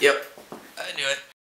Yep.